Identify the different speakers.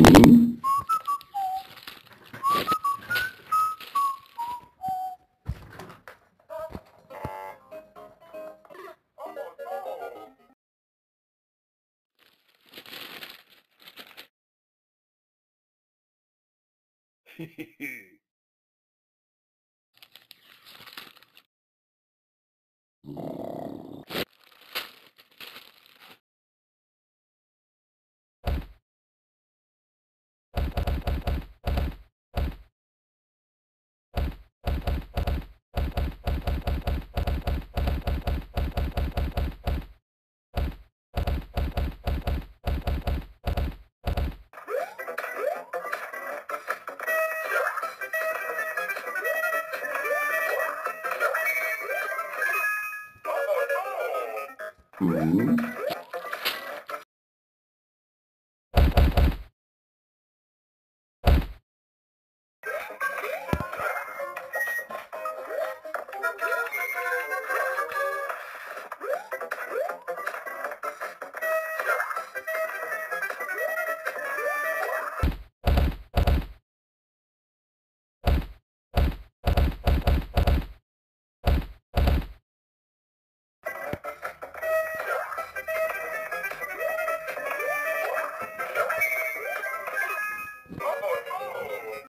Speaker 1: meaning Hehehe Two.